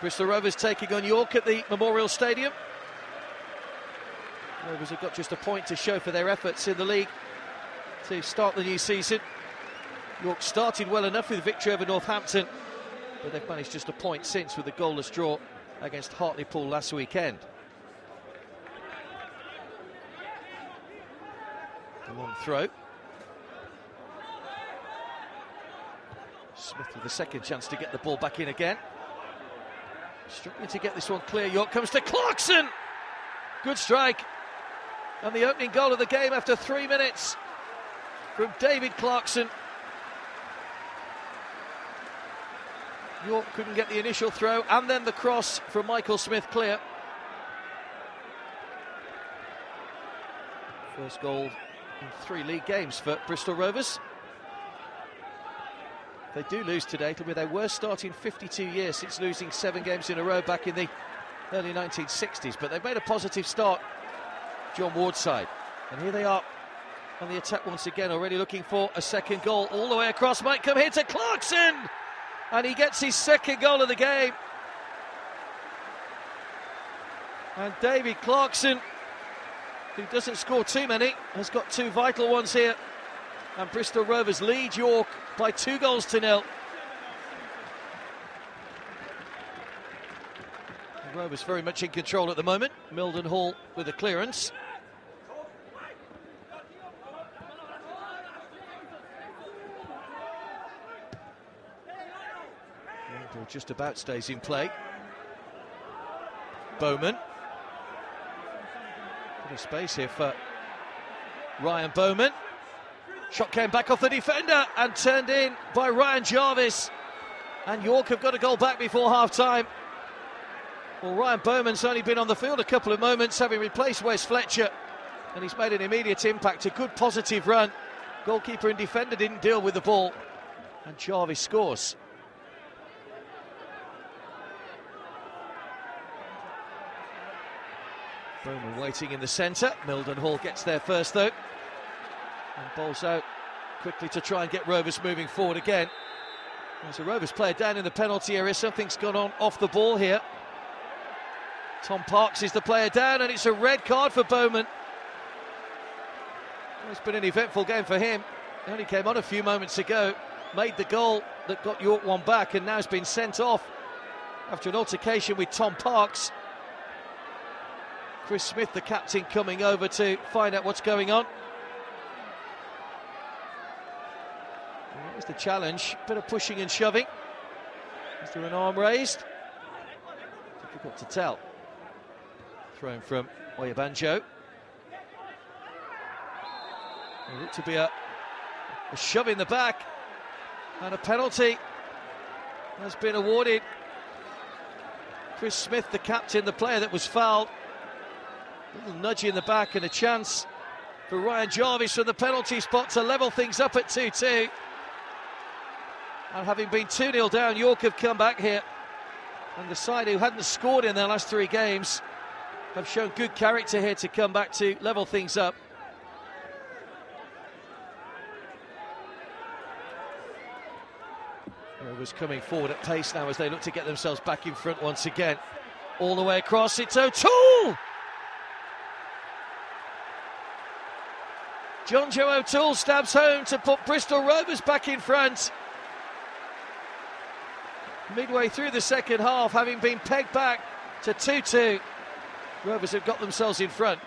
Bristol Rovers taking on York at the Memorial Stadium. Rovers have got just a point to show for their efforts in the league to start the new season. York started well enough with victory over Northampton, but they've managed just a point since with a goalless draw against Hartlepool last weekend. A long throw. Smith with the second chance to get the ball back in again. Struggling to get this one clear. York comes to Clarkson. Good strike. And the opening goal of the game after three minutes from David Clarkson. York couldn't get the initial throw, and then the cross from Michael Smith clear. First goal in three league games for Bristol Rovers. They do lose today, it'll be their worst start in 52 years since losing seven games in a row back in the early 1960s. But they've made a positive start, John Ward's side. And here they are on the attack once again, already looking for a second goal. All the way across, might come here to Clarkson! And he gets his second goal of the game. And David Clarkson, who doesn't score too many, has got two vital ones here. And Bristol Rovers lead York by two goals to nil. Rovers very much in control at the moment. Mildenhall with a clearance. just about stays in play. Bowman. Bit of space here for Ryan Bowman. Shot came back off the defender and turned in by Ryan Jarvis. And York have got a goal back before half time. Well, Ryan Bowman's only been on the field a couple of moments, having replaced Wes Fletcher. And he's made an immediate impact, a good positive run. Goalkeeper and defender didn't deal with the ball. And Jarvis scores. Bowman waiting in the centre. Mildenhall gets there first, though. And balls out quickly to try and get Rovers moving forward again. There's a Rovers player down in the penalty area. Something's gone on off the ball here. Tom Parkes is the player down, and it's a red card for Bowman. It's been an eventful game for him. He only came on a few moments ago, made the goal that got York one back, and now has been sent off after an altercation with Tom Parkes. Chris Smith, the captain, coming over to find out what's going on. Here's the challenge. Bit of pushing and shoving. Is there an arm raised? Difficult to tell. Thrown from Oyebanjo. It looked to be a, a shove in the back. And a penalty has been awarded. Chris Smith, the captain, the player that was fouled. A little nudge in the back and a chance for Ryan Jarvis from the penalty spot to level things up at 2 2. And having been 2 0 down, York have come back here. And the side who hadn't scored in their last three games have shown good character here to come back to level things up. It was coming forward at pace now as they look to get themselves back in front once again. All the way across, it's O'Toole! John-Joe O'Toole stabs home to put Bristol Rovers back in front. Midway through the second half, having been pegged back to 2 2, Rovers have got themselves in front.